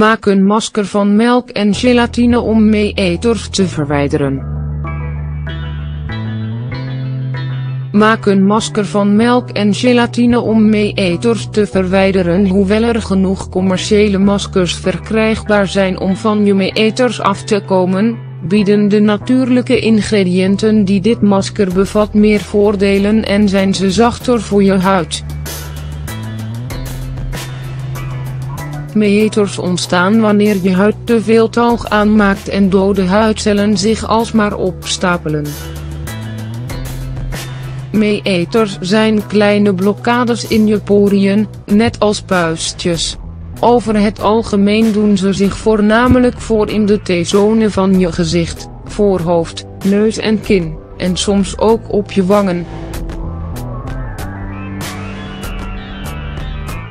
Maak een masker van melk en gelatine om meeeters te verwijderen. Maak een masker van melk en gelatine om meeeters te verwijderen. Hoewel er genoeg commerciële maskers verkrijgbaar zijn om van je meeeters af te komen, bieden de natuurlijke ingrediënten die dit masker bevat meer voordelen en zijn ze zachter voor je huid. Meeters ontstaan wanneer je huid te veel talg aanmaakt en dode huidcellen zich alsmaar opstapelen. Meeters zijn kleine blokkades in je poriën, net als puistjes. Over het algemeen doen ze zich voornamelijk voor in de T-zone van je gezicht, voorhoofd, neus en kin, en soms ook op je wangen.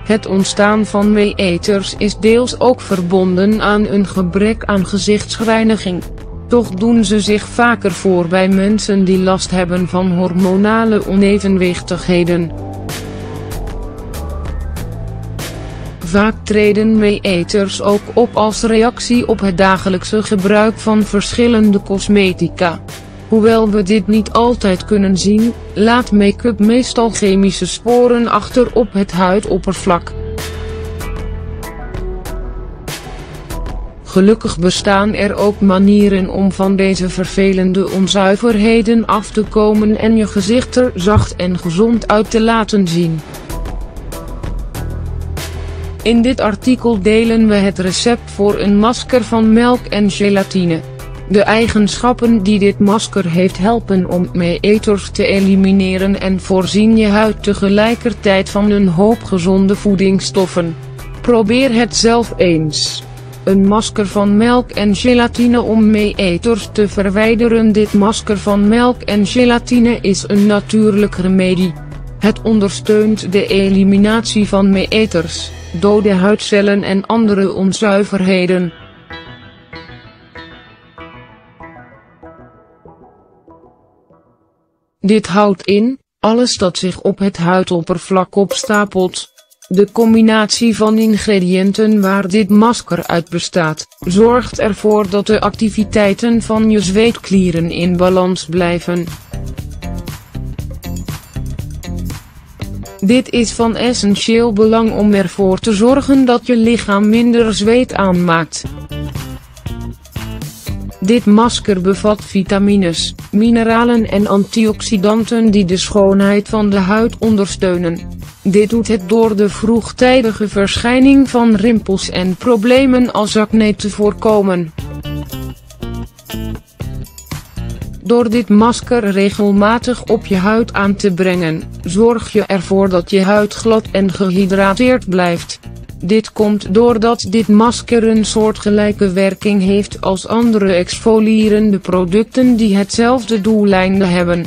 Het ontstaan van meeters is deels ook verbonden aan een gebrek aan gezichtsreiniging. Toch doen ze zich vaker voor bij mensen die last hebben van hormonale onevenwichtigheden. Vaak treden meeeters ook op als reactie op het dagelijkse gebruik van verschillende cosmetica. Hoewel we dit niet altijd kunnen zien, laat make-up meestal chemische sporen achter op het huidoppervlak. Gelukkig bestaan er ook manieren om van deze vervelende onzuiverheden af te komen en je gezicht er zacht en gezond uit te laten zien. In dit artikel delen we het recept voor een masker van melk en gelatine. De eigenschappen die dit masker heeft helpen om meeters te elimineren en voorzien je huid tegelijkertijd van een hoop gezonde voedingsstoffen. Probeer het zelf eens. Een masker van melk en gelatine om meeeters te verwijderen Dit masker van melk en gelatine is een natuurlijk remedie. Het ondersteunt de eliminatie van meeters, dode huidcellen en andere onzuiverheden. Dit houdt in, alles dat zich op het huidoppervlak opstapelt, de combinatie van ingrediënten waar dit masker uit bestaat, zorgt ervoor dat de activiteiten van je zweetklieren in balans blijven. Dit is van essentieel belang om ervoor te zorgen dat je lichaam minder zweet aanmaakt. Dit masker bevat vitamines, mineralen en antioxidanten die de schoonheid van de huid ondersteunen. Dit doet het door de vroegtijdige verschijning van rimpels en problemen als acne te voorkomen. Door dit masker regelmatig op je huid aan te brengen, zorg je ervoor dat je huid glad en gehydrateerd blijft. Dit komt doordat dit masker een soortgelijke werking heeft als andere exfolierende producten die hetzelfde doeleinde hebben.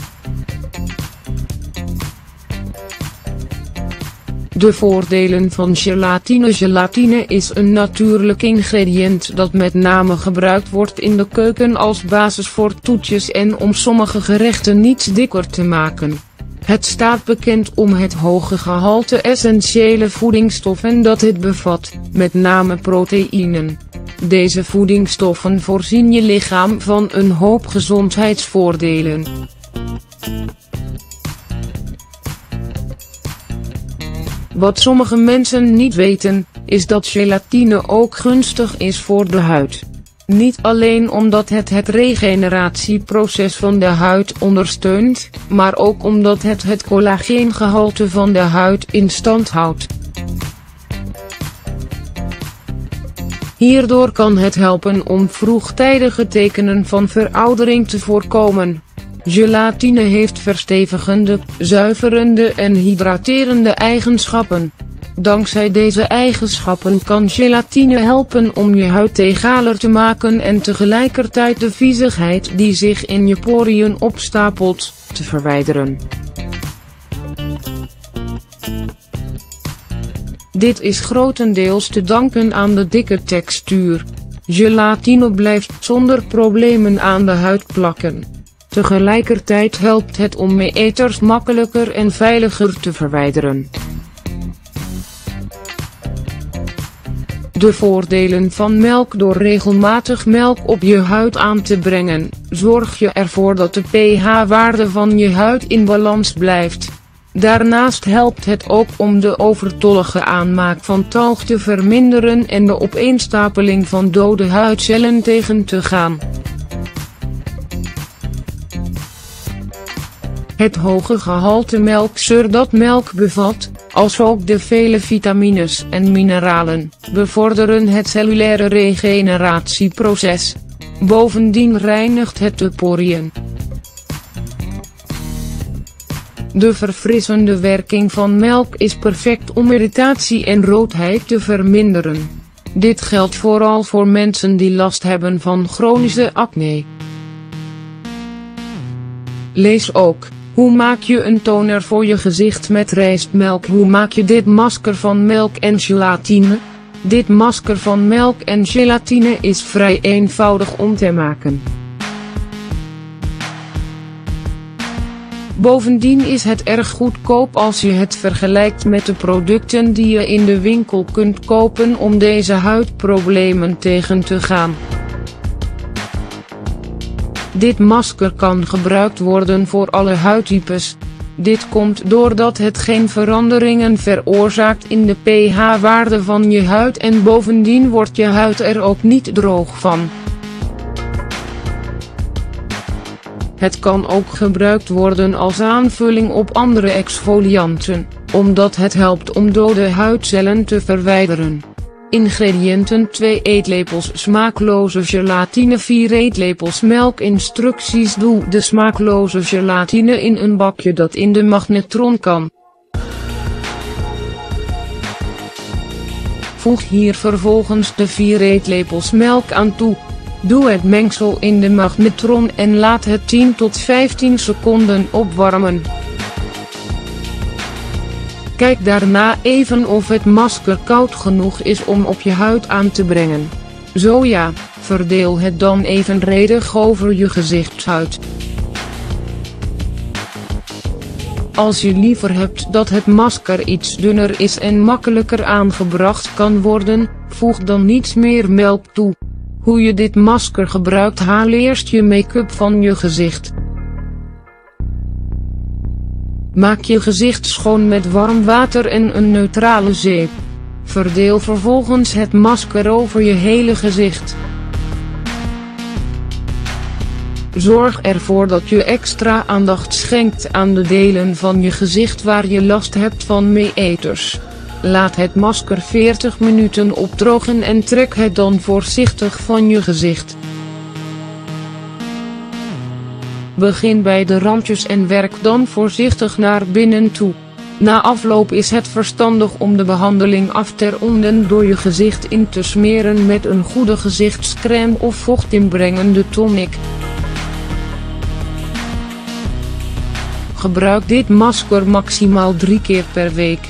De voordelen van gelatine Gelatine is een natuurlijk ingrediënt dat met name gebruikt wordt in de keuken als basis voor toetjes en om sommige gerechten niet dikker te maken. Het staat bekend om het hoge gehalte essentiële voedingsstoffen dat het bevat, met name proteïnen. Deze voedingsstoffen voorzien je lichaam van een hoop gezondheidsvoordelen. Wat sommige mensen niet weten, is dat gelatine ook gunstig is voor de huid. Niet alleen omdat het het regeneratieproces van de huid ondersteunt, maar ook omdat het het collageengehalte van de huid in stand houdt. Hierdoor kan het helpen om vroegtijdige tekenen van veroudering te voorkomen. Gelatine heeft verstevigende, zuiverende en hydraterende eigenschappen. Dankzij deze eigenschappen kan gelatine helpen om je huid egaler te maken en tegelijkertijd de viezigheid die zich in je poriën opstapelt, te verwijderen. Dit is grotendeels te danken aan de dikke textuur. Gelatine blijft zonder problemen aan de huid plakken. Tegelijkertijd helpt het om meeters makkelijker en veiliger te verwijderen. De voordelen van melk Door regelmatig melk op je huid aan te brengen, zorg je ervoor dat de pH-waarde van je huid in balans blijft. Daarnaast helpt het ook om de overtollige aanmaak van talg te verminderen en de opeenstapeling van dode huidcellen tegen te gaan. Het hoge gehalte melkzuur dat melk bevat, als ook de vele vitamines en mineralen, bevorderen het cellulaire regeneratieproces. Bovendien reinigt het de poriën. De verfrissende werking van melk is perfect om irritatie en roodheid te verminderen. Dit geldt vooral voor mensen die last hebben van chronische acne. Lees ook, hoe maak je een toner voor je gezicht met rijstmelk? Hoe maak je dit masker van melk en gelatine? Dit masker van melk en gelatine is vrij eenvoudig om te maken. Bovendien is het erg goedkoop als je het vergelijkt met de producten die je in de winkel kunt kopen om deze huidproblemen tegen te gaan. Dit masker kan gebruikt worden voor alle huidtypes. Dit komt doordat het geen veranderingen veroorzaakt in de pH-waarde van je huid en bovendien wordt je huid er ook niet droog van. Het kan ook gebruikt worden als aanvulling op andere exfolianten, omdat het helpt om dode huidcellen te verwijderen. Ingrediënten 2 eetlepels smaakloze gelatine 4 eetlepels melk Instructies Doe de smaakloze gelatine in een bakje dat in de magnetron kan. Voeg hier vervolgens de 4 eetlepels melk aan toe. Doe het mengsel in de magnetron en laat het 10 tot 15 seconden opwarmen. Kijk daarna even of het masker koud genoeg is om op je huid aan te brengen. Zo ja, verdeel het dan evenredig over je gezichtshuid. Als je liever hebt dat het masker iets dunner is en makkelijker aangebracht kan worden, voeg dan niets meer melk toe. Hoe je dit masker gebruikt haal eerst je make-up van je gezicht. Maak je gezicht schoon met warm water en een neutrale zeep. Verdeel vervolgens het masker over je hele gezicht. Zorg ervoor dat je extra aandacht schenkt aan de delen van je gezicht waar je last hebt van meeters. Laat het masker 40 minuten opdrogen en trek het dan voorzichtig van je gezicht. Begin bij de randjes en werk dan voorzichtig naar binnen toe. Na afloop is het verstandig om de behandeling af te ronden door je gezicht in te smeren met een goede gezichtscrème of vochtinbrengende tonic. Gebruik dit masker maximaal drie keer per week.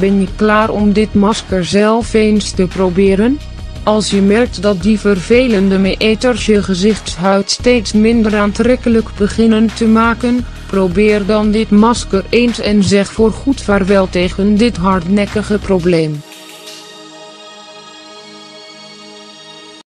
Ben je klaar om dit masker zelf eens te proberen? Als je merkt dat die vervelende meeters je gezichtshuid steeds minder aantrekkelijk beginnen te maken, probeer dan dit masker eens en zeg voor goed vaarwel tegen dit hardnekkige probleem.